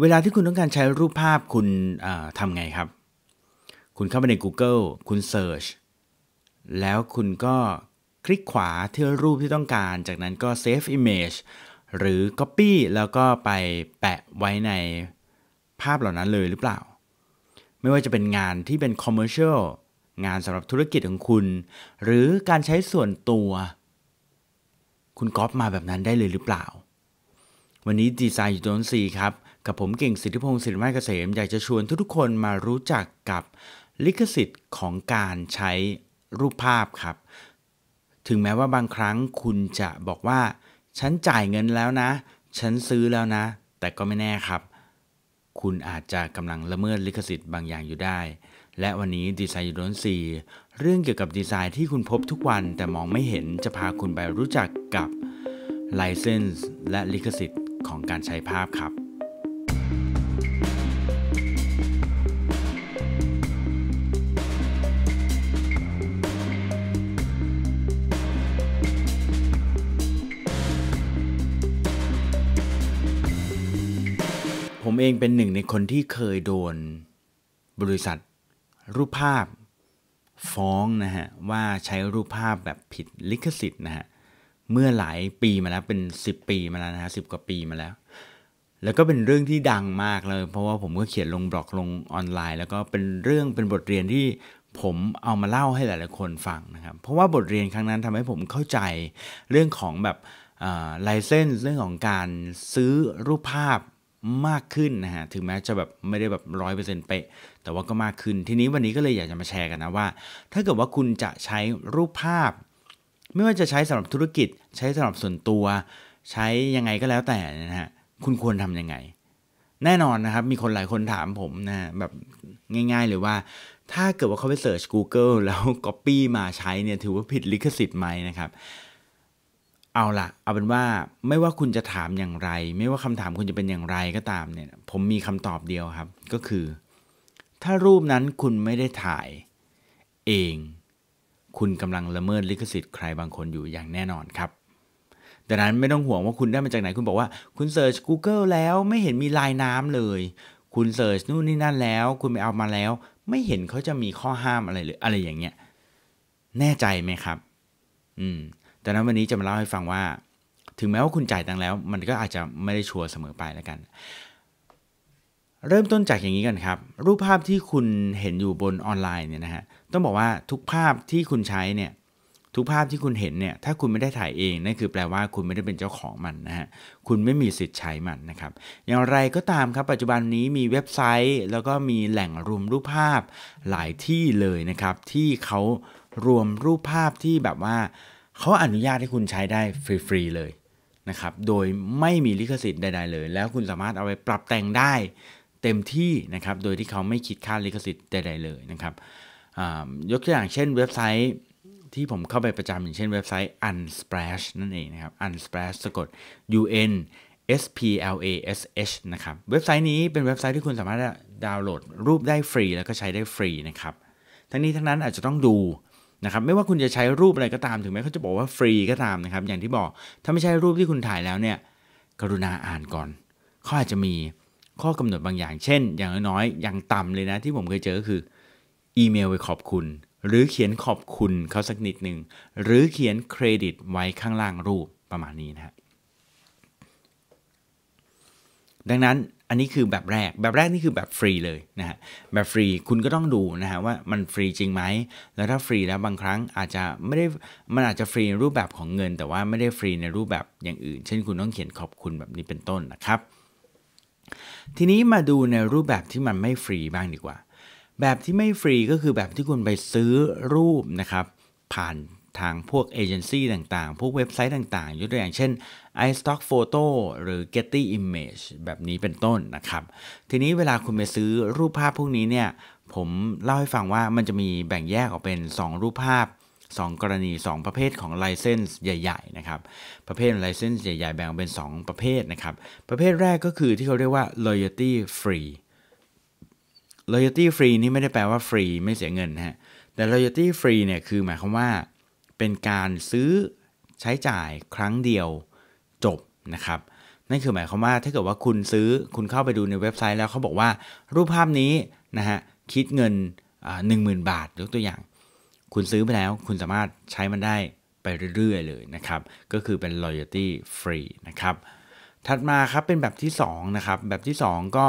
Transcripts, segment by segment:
เวลาที่คุณต้องการใช้รูปภาพคุณทำไงครับ คุณเข้าไปใน Google คุณ Search แล้วคุณก็คลิกขวาที่รูปที่ต้องการ จากนั้นก็ Save Image หรือ Copy แล้วก็ไปแปะไว้ในภาพเหล่านั้นเลยหรือเปล่า ไม่ว่าจะเป็นงานที่เป็น Commercial งานสำหรับธุรกิจของคุณ หรือการใช้ส่วนตัว คุณก๊อปมาแบบนั้นได้เลยหรือเปล่า วันนี้ดีไซน์อยู่ตรงสีครับ กับผมเก่งสิทธิพงศ์สิริมาเกษม อยากจะชวนทุกๆคนมารู้จักกับลิขสิทธิ์ของการใช้รูปภาพครับ ถึงแม้ว่าบางครั้งคุณจะบอกว่า ฉันจ่ายเงินแล้วนะ ฉันซื้อแล้วนะ แต่ก็ไม่แน่ครับ คุณอาจจะกำลังละเมิดลิขสิทธิ์บางอย่างอยู่ได้ และวันนี้ดีไซน์ยูโดนซีเรื่องเกี่ยวกับดีไซน์ที่คุณพบทุกวันแต่มองไม่เห็นจะพาคุณไปรู้จักกับไลเซนส์และลิขสิทธิ์ ของการใช้ภาพครับ ผมเองเป็นหนึ่งในคนที่เคยโดนบริษัทรูปภาพฟ้องนะฮะว่าใช้รูปภาพแบบผิดลิขสิทธิ์นะฮะ เมื่อหลายปีมาแล้วเป็น 10 ปีมาแล้วนะฮะสิกว่าปีมาแล้ว แล้วก็เป็นเรื่องที่ดังมากเลย เพราะว่าผมก็เขียนลงบล็อกลงออนไลน์ แล้วก็เป็นเรื่องเป็นบทเรียนที่ผมเอามาเล่าให้หลายๆคนฟังนะครับ เพราะว่าบทเรียนครั้งนั้นทำให้ผมเข้าใจเรื่องของแบบไลเซนส์เรื่องของการซื้อรูปภาพมากขึ้นนะฮะถึงแม้จะแบบไม่ได้แบบร้อยเปอร์เซ็นต์เป๊ะ แต่ว่าก็มากขึ้น ทีนี้วันนี้ก็เลยอยากจะมาแชร์กันนะว่า ถ้าเกิดว่าคุณจะใช้รูปภาพ ไม่ว่าจะใช้สำหรับธุรกิจ ใช้สำหรับส่วนตัว ใช้ยังไงก็แล้วแต่นะฮะคุณควรทำยังไง แน่นอนนะครับ มีคนหลายคนถามผมนะแบบง่ายๆเลยว่า ถ้าเกิดว่าเขาไปเสิร์ช Google แล้ว Copy มาใช้เนี่ยถือว่าผิดลิขสิทธิ์ไหมนะครับเอาละเอาเป็นว่าไม่ว่าคุณจะถามอย่างไร ไม่ว่าคำถามคุณจะเป็นอย่างไรก็ตามเนี่ย ผมมีคำตอบเดียวครับ ก็คือ ถ้ารูปนั้นคุณไม่ได้ถ่ายเอง คุณกำลังละเมิดลิขสิทธิ์ใครบางคนอยู่อย่างแน่นอนครับดังนั้นไม่ต้องห่วงว่าคุณได้มาจากไหนคุณบอกว่า คุณเสิร์ช Google แล้วไม่เห็นมีลายน้ำเลย คุณเสิร์ชนู่นนี่นั่นแล้ว คุณไปเอามาแล้ว ไม่เห็นเขาจะมีข้อห้ามอะไรเลยออะไรอย่างเงี้ยแน่ใจไหมครับ อืมแต่นั้นวันนี้จะมาเล่าให้ฟังว่า ถึงแม้ว่าคุณจ่ายตังแล้ว มันก็อาจจะไม่ได้ชัวร์เสมอไปแล้วกัน เริ่มต้นจากอย่างนี้กันครับ รูปภาพที่คุณเห็นอยู่บนออนไลน์เนี่ยนะฮะ ต้องบอกว่าทุกภาพที่คุณใช้เนี่ยทุกภาพที่คุณเห็นเนี่ยถ้าคุณไม่ได้ถ่ายเองนั่นคือแปลว่าคุณไม่ได้เป็นเจ้าของมันนะฮะคุณไม่มีสิทธิ์ใช้มันนะครับ อย่างไรก็ตามครับปัจจุบันนี้มีเว็บไซต์ แล้วก็มีแหล่งรวมรูปภาพหลายที่เลยนะครับ ที่เขารวมรูปภาพที่แบบว่าเขาอนุญาตให้คุณใช้ได้ฟรีๆเลยนะครับโดยไม่มีลิขสิทธิ์ใด ๆ เลย แล้วคุณสามารถเอาไปปรับแต่งได้เต็มที่นะครับโดยที่เขาไม่คิดค่าลิขสิทธิ์ใด ๆ เลยนะครับ ยกตัวอย่างเช่นเว็บไซต์ที่ผมเข้าไปประจำอย่างเช่นเว็บไซต์ unsplash นั่นเองนะครับ unsplash สะกด u n s p l a s h นะครับเว็บไซต์นี้เป็นเว็บไซต์ที่คุณสามารถดาวน์โหลดรูปได้ฟรีแล้วก็ใช้ได้ฟรีนะครับทั้งนี้ทั้งนั้นอาจจะต้องดูนะครับไม่ว่าคุณจะใช้รูปอะไรก็ตามถึงแม้เขาจะบอกว่าฟรีก็ตามนะครับ อย่างที่บอกถ้าไม่ใช่รูปที่คุณถ่ายแล้วเนี่ยกรุณาอ่านก่อนเขาอาจจะมีข้อกำหนดบางอย่าง เช่น อย่างน้อยอย่างต่ำเลยนะที่ผมเคยเจอก็คือ อีเมลไปขอบคุณ หรือเขียนขอบคุณเขาสักนิดหนึ่ง หรือเขียนเครดิตไว้ข้างล่างรูปประมาณนี้นะฮะดังนั้นอันนี้คือแบบแรก แบบแรกนี่คือแบบฟรีเลยนะฮะ แบบฟรีคุณก็ต้องดูนะฮะว่ามันฟรีจริงไหม แล้วถ้าฟรีแล้วบางครั้งอาจจะไม่ได้ มันอาจจะฟรีในรูปแบบของเงิน แต่ว่าไม่ได้ฟรีในรูปแบบอย่างอื่น เช่นคุณต้องเขียนขอบคุณแบบนี้เป็นต้นนะครับ ทีนี้มาดูในรูปแบบที่มันไม่ฟรีบ้างดีกว่า แบบที่ไม่ฟรีก็คือแบบที่คุณไปซื้อรูปนะครับผ่านทางพวกเอเจนซี่ต่างๆ พวกเว็บไซต์ต่างๆ ยกตัวอย่างเช่น iStock Photo หรือ Getty Image แบบนี้เป็นต้นนะครับ ทีนี้เวลาคุณไปซื้อรูปภาพพวกนี้เนี่ย ผมเล่าให้ฟังว่ามันจะมีแบ่งแยกออกเป็น 2 รูปภาพ 2 กรณี 2 ประเภทของ License ใหญ่ ๆ นะครับ ประเภท License ใหญ่ ๆ แบ่งเป็น 2 ประเภทนะครับ ประเภทแรกก็คือที่เขาเรียกว่า Loyalty Free Loyalty Free นี่ไม่ได้แปลว่าฟรีไม่เสียเงินนะฮะ แต่ Loyalty Free เนี่ยคือหมายความว่า เป็นการซื้อใช้จ่ายครั้งเดียวจบนะครับ นั่นคือหมายความว่าถ้าเกิดว่าคุณซื้อคุณเข้าไปดูในเว็บไซต์แล้วเขาบอกว่ารูปภาพนี้นะฮะคิดเงินหนึ่งหมื่นบาทยกตัวอย่าง คุณซื้อไปแล้วคุณสามารถใช้มันได้ไปเรื่อยๆเลยนะครับ ก็คือเป็น loyalty free นะครับ ถัดมาครับเป็นแบบที่2นะครับ แบบที่ 2 ก็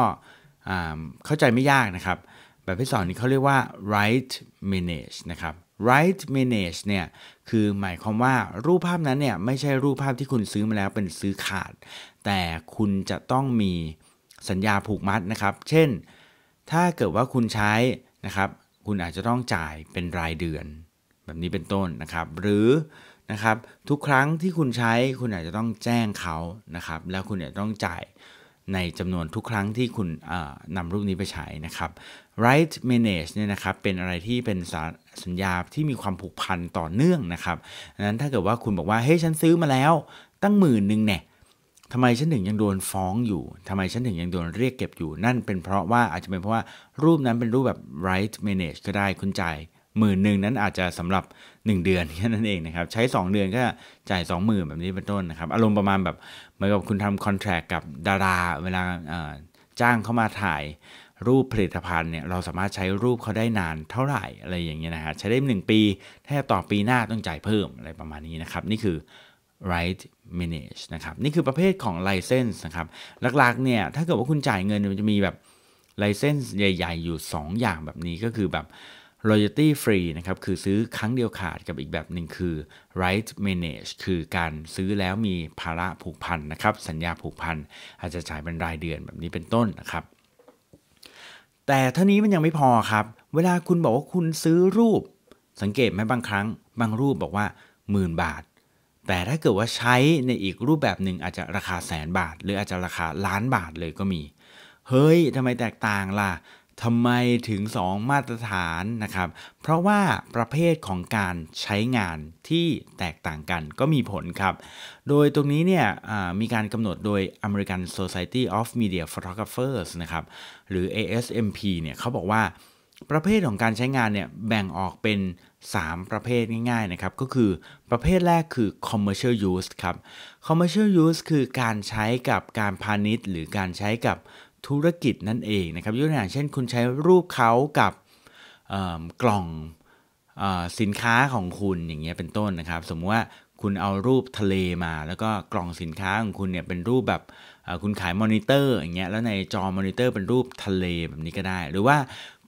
เข้าใจไม่ยากนะครับ แบบที่2นี้เขาเรียกว่า right manage นะครับ right manage เนี่ยคือหมายความว่ารูปภาพนั้นเนี่ยไม่ใช่รูปภาพที่คุณซื้อมาแล้วเป็นซื้อขาด แต่คุณจะต้องมีสัญญาผูกมัดนะครับ เช่น ถ้าเกิดว่าคุณใช้นะครับ คุณอาจจะต้องจ่ายเป็นรายเดือน แบบนี้เป็นต้นนะครับ หรือนะครับทุกครั้งที่คุณใช้คุณอาจจะต้องแจ้งเขานะครับ แล้วคุณอาจจะต้องจ่าย ในจำนวนทุกครั้งที่คุณนำรูปนี้ไปใช้นะครับ right manage เนี่ยนะครับเป็นอะไรที่เป็นสัญญาที่มีความผูกพันต่อเนื่องนะครับดังนั้นถ้าเกิดว่าคุณบอกว่าเฮ้ยฉันซื้อมาแล้วตั้งหมื่นหนึ่งเนี่ยทำไมฉันถึงยังโดนฟ้องอยู่ ทำไมฉันถึงยังโดนเรียกเก็บอยู่ นั่นเป็นเพราะว่าอาจจะเป็นเพราะว่ารูปนั้นเป็นรูปแบบ right manage ก็ได้ คุณจ่าย หมื่นหนึ่งนั้นอาจจะสำหรับ 1 เดือนแค่นั้นเองนะครับ ใช้ 2 เดือนก็จ่าย 2 0,000 แบบนี้เป็นต้นนะครับ อารมณ์ประมาณแบบเหมือนกับคุณทำคอนแทรคกับดารา เวลาจ้างเข้ามาถ่ายรูปผลิตภัณฑ์เนี่ยเราสามารถใช้รูปเขาได้นานเท่าไหร่อะไรอย่างเงี้ยนะฮะใช้ได้1ปี ถ้าต่อปีหน้าต้องจ่ายเพิ่มอะไรประมาณนี้นะครับ นี่คือ right manage นะครับ นี่คือประเภทของ license นะครับ หลักๆเนี่ยถ้าเกิดว่าคุณจ่ายเงินมันจะมีแบบ license ใหญ่ ๆ อยู่ 2 อย่างแบบนี้ก็คือแบบ royalty free นะครับคือซื้อครั้งเดียวขาดกับอีกแบบหนึ่งคือ right manage คือการซื้อแล้วมีภาระผูกพันนะครับสัญญาผูกพันอาจจะจ่ายเป็นรายเดือนแบบนี้เป็นต้นนะครับ แต่เท่านี้มันยังไม่พอครับ เวลาคุณบอกว่าคุณซื้อรูป สังเกตไหมบางครั้ง บางรูปบอกว่าหมื่นบาท แต่ถ้าเกิดว่าใช้ในอีกรูปแบบหนึ่งอาจจะราคาแสนบาท หรืออาจจะราคาล้านบาทเลยก็มีเฮ้ยทำไมแตกต่างล่ะ ทำไมถึง 2 มาตรฐานนะครับ เพราะว่าประเภทของการใช้งานที่แตกต่างกันก็มีผลครับ โดยตรงนี้เนี่ยมีการกำหนดโดย American Society of Media Photographers นะครับ หรือ ASMP เนี่ยเขาบอกว่าประเภทของการใช้งานเนี่ยแบ่งออกเป็น 3 ประเภทง่ายๆนะครับ ก็คือประเภทแรกคือ commercial use ครับ commercial use คือการใช้กับการพาณิชย์ หรือการใช้กับ ธุรกิจนั่นเองนะครับยกตัวอย่างเช่น คุณใช้รูปเขากับกล่องอสินค้าของคุณอย่างเงี้ยเป็นต้นนะครับ สมมติว่าคุณเอารูปทะเลมา แล้วก็กล่องสินค้าของคุณเนี่ยเป็นรูปแบบคุณขายมอนิเตอร์อย่างเงี้ยแล้วในจอมอนิเตอร์เป็นรูปทะเลแบบนี้ก็ได้ หรือว่า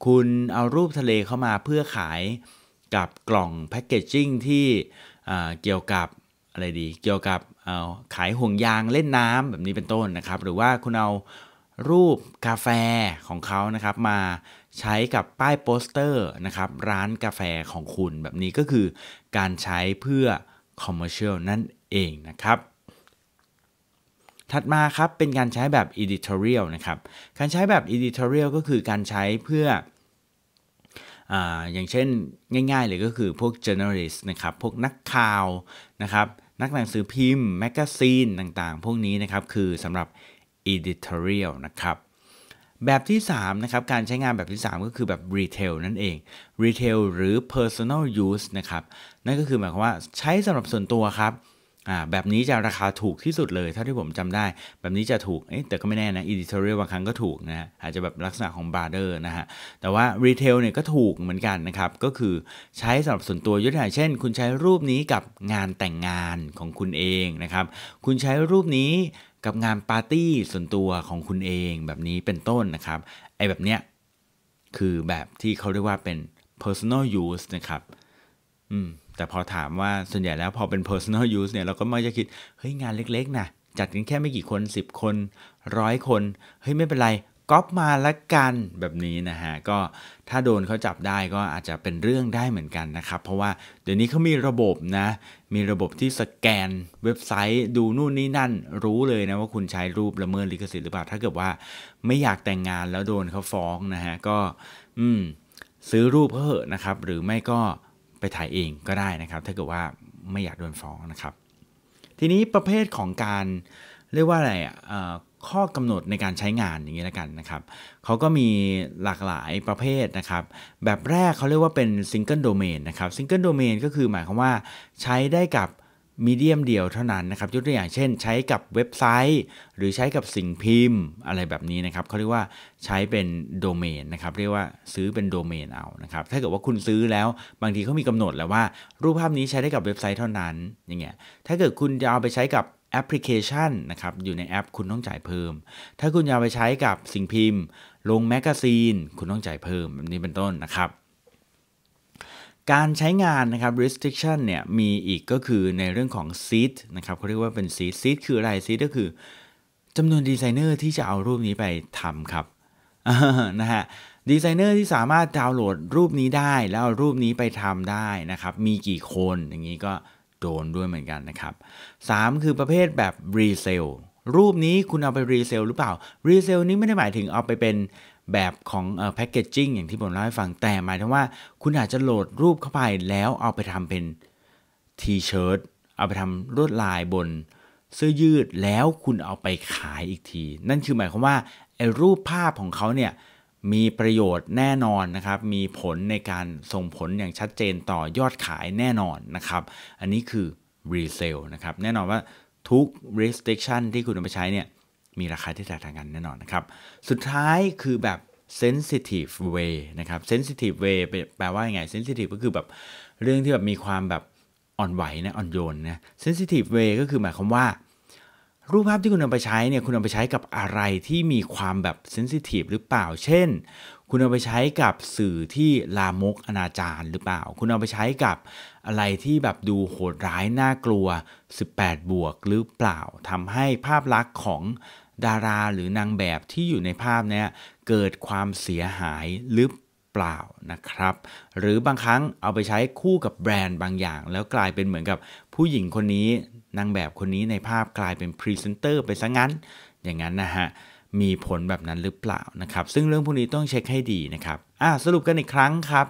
คุณเอารูปทะเลเข้ามาเพื่อขายกับกล่อง packaging ที่เกี่ยวกับอะไรดี เกี่ยวกับขายห่วงยางเล่นน้ำแบบนี้เป็นต้นนะครับ หรือว่าคุณเอา รูปกาแฟของเขานะครับ มาใช้กับป้ายโปสเตอร์นะครับ ร้านกาแฟของคุณแบบนี้ก็คือการใช้เพื่อ commercial นั่นเองนะครับถัดมาครับเป็นการใช้แบบ editorial นะครับ การใช้แบบ editorial ก็คือการใช้เพื่อออย่างเช่นง่ายๆเลยก็คือพวก journalist นะครับ พวกนักข่าวนะครับ นักหนังสือพิมพ์ แมกกาซีนต่างๆ พวกนี้นะครับ คือสำหรับ editorial นะครับแบบที่3นะครับการใช้งานแบบที่ 3 ก็คือแบบ retail นั่นเอง retail หรือ personal use นะครับนั่นก็คือหมายความว่าใช้สำหรับส่วนตัวครับแบบนี้จะราคาถูกที่สุดเลยเท่าที่ผมจำได้ แบบนี้จะถูกแต่ก็ไม่แน่นะ editorial บางครั้งก็ถูกนะฮะอาจจะแบบลักษณะของ barter นะฮะแต่ว่า retail เนี่ยก็ถูกเหมือนกันนะครับก็คือใช้สำหรับส่วนตัวยกตัวอย่างเช่น คุณใช้รูปนี้กับงานแต่งงานของคุณเองนะครับคุณใช้รูปนี้ กับงานปาร์ตี้ส่วนตัวของคุณเองแบบนี้เป็นต้นนะครับไอ้แบบเนี้ยคือแบบที่เขาเรียกว่าเป็น personal use นะครับอืมแต่พอถามว่าส่วนใหญ่แล้วพอเป็น personal use เนี่ยเราก็มักจะคิด เฮ้ย งานเล็กๆนะจัดกันแค่ไม่กี่คน 10 คนร้อยคน เฮ้ย ไม่เป็นไร ก๊อปมาละกันแบบนี้นะฮะก็ถ้าโดนเขาจับได้ก็อาจจะเป็นเรื่องได้เหมือนกันนะครับ เพราะว่าเดี๋ยวนี้เขามีระบบนะ มีระบบที่สแกนเว็บไซต์ดูนู่นนี่นั่น รู้เลยนะว่าคุณใช้รูปละเมิดลิขสิทธิ์หรือเปล่า ถ้าเกิดว่าไม่อยากแต่งงานแล้วโดนเขาฟ้องนะฮะก็อืมซื้อรูปเขาเหอะนะครับ หรือไม่ก็ไปถ่ายเองก็ได้นะครับ ถ้าเกิดว่าไม่อยากโดนฟ้องนะครับ ทีนี้ประเภทของการเรียกว่าอะไรอะ ข้อกำหนดในการใช้งานอย่างนี้แล้วกันนะครับเขาก็มีหลากหลายประเภทนะครับ แบบแรกเขาเรียกว่าเป็น single domain นะครับ single domain ก็คือหมายความว่าใช้ได้กับ medium เดียวเท่านั้นนะครับยกตัวอย่างเช่น ใช้กับเว็บไซต์ หรือใช้กับสิ่งพิมพ์อะไรแบบนี้นะครับเขาเรียกว่าใช้เป็นโดเมนนะครับเรียกว่าซื้อเป็นโดเมนเอานะครับถ้าเกิดว่าคุณซื้อแล้วบางทีเขามีกำหนดแล้วว่า รูปภาพนี้ใช้ได้กับเว็บไซต์เท่านั้นอย่างเงี้ยถ้าเกิดคุณจะเอาไปใช้กับ แอปพลิเคชันนะครับอยู่ในแอปคุณต้องจ่ายเพิ่ม ถ้าคุณจะเอาไปใช้กับสิ่งพิมพ์ ลงแมกกาซีน คุณต้องจ่ายเพิ่มแบบนี้เป็นต้นนะครับการใช้งานนะครับ restriction เนี่ยมีอีกก็คือในเรื่องของ seed นะครับเขาเรียกว่าเป็น seed seed คืออะไร seed ก็คือจำนวนดีไซเนอร์ที่จะเอารูปนี้ไปทำครับนะฮะดีไซเนอร์ที่สามารถดาวน์โหลดรูปนี้ได้ แล้วเอารูปนี้ไปทำได้นะครับ มีกี่คนอย่างนี้ก็ โดนด้วยเหมือนกันนะครับ 3 คือประเภทแบบ resale รูปนี้คุณเอาไป resale หรือเปล่า resale นี้ไม่ได้หมายถึงเอาไปเป็นแบบของ packaging อย่างที่ผมเล่าให้ฟังแต่หมายถึงว่า คุณอาจจะโหลดรูปเข้าไปแล้วเอาไปทำเป็น T-shirt เอาไปทำลวดลายบนเสื้อยืดแล้วคุณเอาไปขายอีกที นั่นคือหมายความว่าไอ้รูปภาพของเขาเนี่ย มีประโยชน์แน่นอนนะครับ มีผลในการส่งผลอย่างชัดเจนต่อยอดขายแน่นอนนะครับ อันนี้คือ resale นะครับ แน่นอนว่าทุก restriction ที่คุณเอาไปใช้เนี่ยมีราคาที่แตกต่างกันแน่นอนนะครับ สุดท้ายคือแบบ sensitive way นะครับ sensitive way แปลว่าไง sensitive ก็คือแบบเรื่องที่แบบมีความแบบอ่อนไหวนะอ่อนโยนนะ sensitive way ก็คือหมายความว่า รูปภาพที่คุณเอาไปใช้เนี่ยคุณเอาไปใช้กับอะไรที่มีความแบบเซนซิทีฟหรือเปล่า เช่น คุณเอาไปใช้กับสื่อที่ลามกอนาจารหรือเปล่า คุณเอาไปใช้กับอะไรที่แบบดูโหดร้ายน่ากลัว 18 บวกหรือเปล่าทำให้ภาพลักษณ์ของดาราหรือนางแบบที่อยู่ในภาพเนี้ยเกิดความเสียหายหรือเปล่านะครับ หรือบางครั้งเอาไปใช้คู่กับแบรนด์บางอย่าง แล้วกลายเป็นเหมือนกับผู้หญิงคนนี้นางแบบคนนี้ในภาพกลายเป็นพรีเซนเตอร์ไปซะงั้น อย่างนั้นนะฮะมีผลแบบนั้นหรือเปล่านะครับ ซึ่งเรื่องพวกนี้ต้องเช็คให้ดีนะครับอะสรุปกันอีกครั้งครับ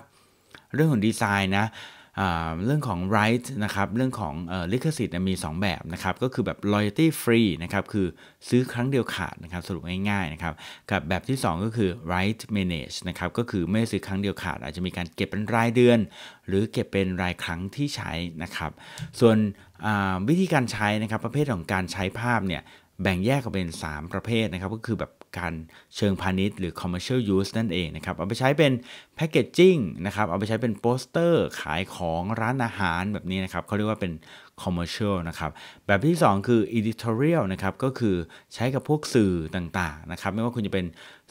เรื่องของดีไซน์นะ เรื่องของ right นะครับเรื่องของลิขสิทธิ์มี 2 แบบนะครับก็คือแบบ royalty free นะครับคือซื้อครั้งเดียวขาดนะครับสรุปง่ายๆนะครับกับแบบที่ 2 ก็คือ right manage นะครับก็คือไม่ซื้อครั้งเดียวขาด อาจจะมีการเก็บเป็นรายเดือน หรือเก็บเป็นรายครั้งที่ใช้นะครับส่วนวิธีการใช้นะครับประเภทของการใช้ภาพเนี่ยแบ่งแยกออกเป็น 3 ประเภทนะครับก็คือแบบ การเชิงพาณิชย์หรือ commercial use นั่นเองนะครับ เอาไปใช้เป็น packaging นะครับ เอาไปใช้เป็นโปสเตอร์ขายของร้านอาหารแบบนี้นะครับเขาเรียกว่าเป็น commercial นะครับ แบบที่ 2 คือ editorial นะครับ ก็คือใช้กับพวกสื่อต่างๆนะครับ ไม่ว่าคุณจะเป็น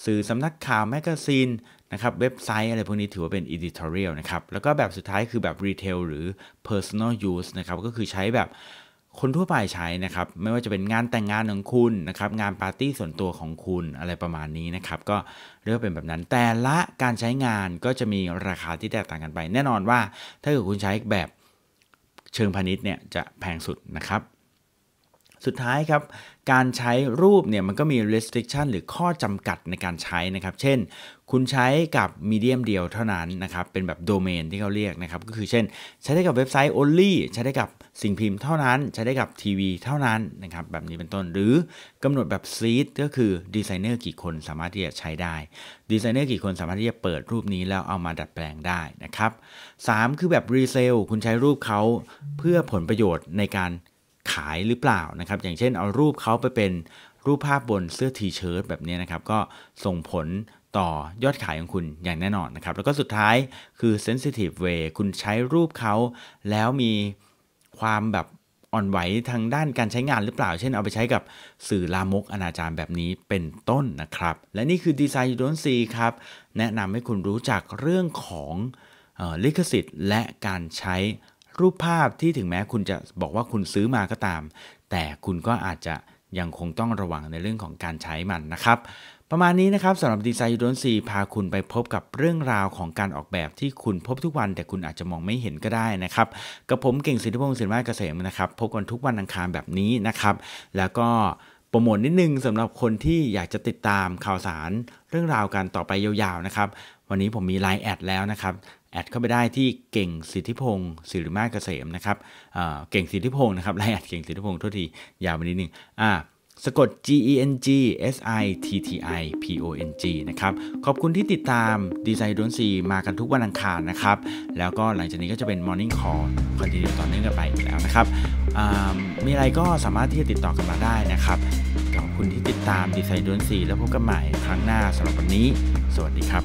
สื่อสำนักข่าวแมกกาซีนนะครับ เว็บไซต์อะไรพวกนี้ถือว่าเป็น editorial นะครับ แล้วก็แบบสุดท้ายคือแบบ retail หรือ personal use นะครับ ก็คือใช้แบบ คนทั่วไปใช้นะครับ ไม่ว่าจะเป็นงานแต่งงานของคุณนะครับ งานปาร์ตี้ส่วนตัวของคุณอะไรประมาณนี้นะครับ ก็เรียกเป็นแบบนั้น แต่ละการใช้งานก็จะมีราคาที่แตกต่างกันไป แน่นอนว่าถ้าเกิดคุณใช้แบบเชิงพาณิชย์เนี่ยจะแพงสุดนะครับ สุดท้ายครับ การใช้รูปเนี่ยมันก็มี restriction หรือข้อจำกัดในการใช้นะครับ เช่น คุณใช้กับมีเดียมเดียวเท่านั้นนะครับ เป็นแบบโดเมนที่เขาเรียกนะครับ ก็คือเช่น ใช้ได้กับเว็บไซต์ only ใช้ได้กับสิ่งพิมพ์เท่านั้น ใช้ได้กับทีวีเท่านั้นนะครับ แบบนี้เป็นต้น หรือกำหนดแบบซีดก็คือดีไซเนอร์กี่คนสามารถที่จะใช้ได้ ดีไซเนอร์กี่คนสามารถที่จะเปิดรูปนี้แล้วเอามาดัดแปลงได้นะครับ 3 คือแบบ resale คุณใช้รูปเขาเพื่อผลประโยชน์ในการ ขายหรือเปล่านะครับ อย่างเช่นเอารูปเขาไปเป็นรูปภาพบนเสื้อ T-shirt แบบนี้นะครับ ก็ส่งผลต่อยอดขายของคุณอย่างแน่นอนนะครับ แล้วก็สุดท้ายคือ sensitive way คุณใช้รูปเขาแล้วมีความแบบอ่อนไหวทางด้านการใช้งานหรือเปล่า เช่นเอาไปใช้กับสื่อลามกอนาจารแบบนี้เป็นต้นนะครับ และนี่คือดีไซน์ยูโดนซีครับ แนะนำให้คุณรู้จักเรื่องของลิขสิทธิ์และการใช้ รูปภาพที่ถึงแม้คุณจะบอกว่าคุณซื้อมาก็ตาม แต่คุณก็อาจจะยังคงต้องระวังในเรื่องของการใช้มันนะครับประมาณนี้นะครับสำหรับดีไซน์ยูโดนซีพาคุณไปพบกับเรื่องราวของการออกแบบที่คุณพบทุกวัน แต่คุณอาจจะมองไม่เห็นก็ได้นะครับกับผมเก่งสิทธิพงศ์สินวาเกษมนะครับพบกันทุกวันอังคารแบบนี้นะครับ แล้วก็โปรโมทนิดนึงสำหรับคนที่อยากจะติดตามข่าวสารเรื่องราวกันต่อไปยาวๆนะครับวันนี้ผมมีไลน์แอดแล้วนะครับ แอดเข้าไปได้ที่เก่งสิทธิพงศ์สิริมาเกษมนะครับเก่งสิทธิพงศ์นะครับไลน์แอดเก่งสิทธิพงศ์ทุกทียาวไปนิดนึงอ่าสะกด G E N G S I T T I P O N G นะครับ ขอบคุณที่ติดตาม Design You Don't See มากันทุกวันอังคารนะครับ แล้วก็หลังจากนี้ก็จะเป็น Morning Call คอนติเนียต่อเนื่องกันไปอีกแล้วนะครับมีอะไรก็สามารถที่จะติดต่อกันมาได้นะครับ ขอบคุณที่ติดตามดีไซน์ดนซีแล้วพบกันใหม่ครั้งหน้าสำหรับวันนี้ สวัสดีครับ